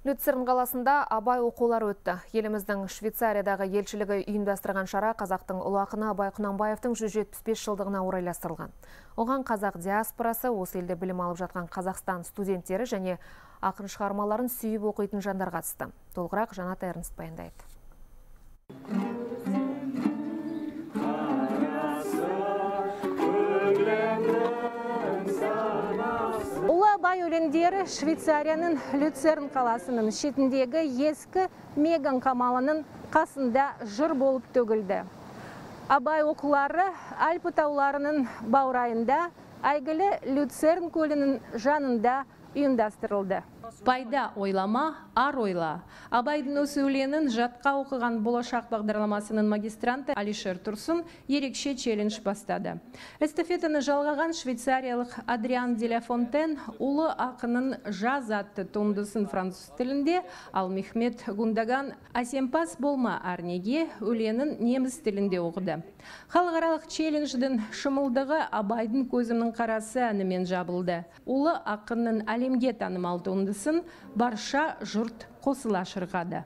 Люцерн қаласында Абай оқулары өтті. Еліміздің Швейцариядағы елшілігі ұйымдастырған шара қазақтың ұлы ақыны Абай Құнанбаевтың 175 жылдығына орайластырылған. Оған қазақ диаспорасы, осы елде білім алып жатқан Қазақстан студенттері және ақын шығармаларын сүйіп оқитын жандар қатысты. Толығырақ Жанат Эрнст баяндайды. Абай өлеңдері Швейцарияның Люцерн қаласының шетіндегі ескі Меган қамалының қасында жыр болып төгілді. Абай оқулары Альпы тауларының баурайында әйгілі Люцерн көлінің жанында ұйымдастырылды пайда ойлама ар ойла. Абайдың осы өлеңін жатқа оқыған болашақ бағдарламасының магистранты алишер тұрсын ерекше челлендж бастады. Эстафетаны жалғаған швейцариялық адриан де фонтен ұлы ақынның жаз атты туындысын француз тілінде ал мехмет гундаган асемпас болма арнеге өлеңін неміс тілінде оқыды. Халықаралық челлендждің шымылдығы абайдың көзімнің қарасы әнімен жабылды. Ұлы ақынның әлемге танымал туындысы барша жұрт қосыла шырғады.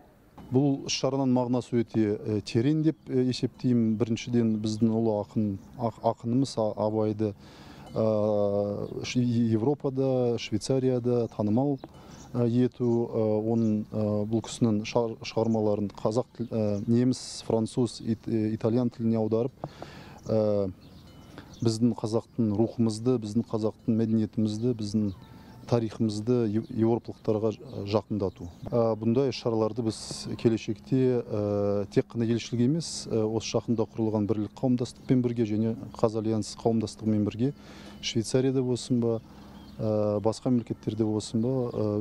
Бұл шараның мағынасы өте терең деп есептеймін. Біріншіден біздің ұлы ақын ақынымыз абайды европада швейцарияда танымал ету оның бұл кісінің шығармаларын қазақ неміс француз итальян тіліне аударып біздің қазақтың рухымызды біздің қазақтың мәдениетімізді біздің тарихымызды еуропалықтарға жақындату. Бұндай шараларды біз келешекте тек қана елшілік емес осы жақында құрылған бірлік қауымдастықпен бірге және қазальянс қауымдастығымен бірге швейцарияда болсын ба басқа мемлекеттерде болсын ба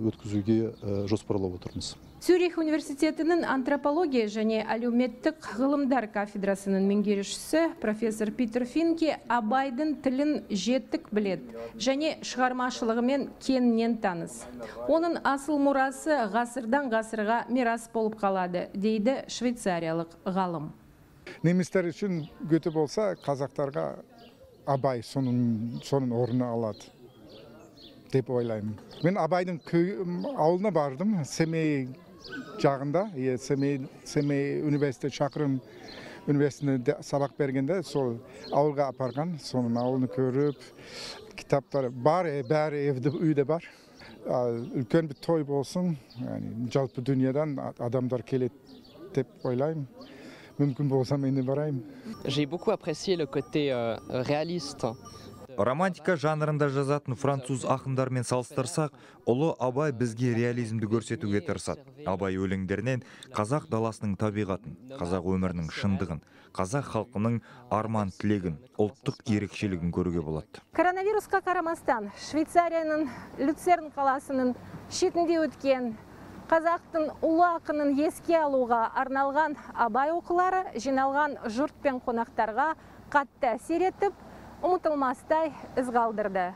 өткізуге жоспарлап отырмыз. Цюрих университетінің антропология және әлеуметтік ғылымдар кафедрасының меңгерушісі профессор питер финке абайдың тілін жеттік біледі және шығармашылығымен кеңінен таныс. Оның асыл мұрасы ғасырдан ғасырға мирас болып қалады дейді швейцариялық ғалым. Немістер үшін көте болса қазақтарға абай соның, соның орны алады. Деп ойлаймын мен абайдың ауылына бардым семей жағында иә семей семей университет шақырым университетінде сабақ бергенде сол ауылға апарған соның ауылын көріп кітаптар бар бәрі евде үйде бар үлкен бір той болсын жалпы дүниядан адамдар келеді деп ойлаймын мүмкін болса мен де барайын j'ai beaucoup apprécié le côté euh, réaliste. Романтика жанрында жазатын француз ақындармен салыстырсақ ұлы абай бізге реализмді көрсетуге тырысады. Абай өлеңдерінен қазақ даласының табиғатын қазақ өмірінің шындығын қазақ халқының арман тілегін ұлттық ерекшелігін көруге болады. Коронавирусқа қарамастан швейцарияның люцерн қаласының шетінде өткен қазақтың ұлы ақынын еске алуға арналған абай оқулары жиналған жұрт пен қонақтарға қатты әсер етіп ұмытылмастай із қалдырды.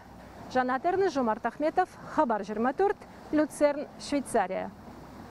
Жанат жомарт ахметов хабар 24 люцерн швейцария.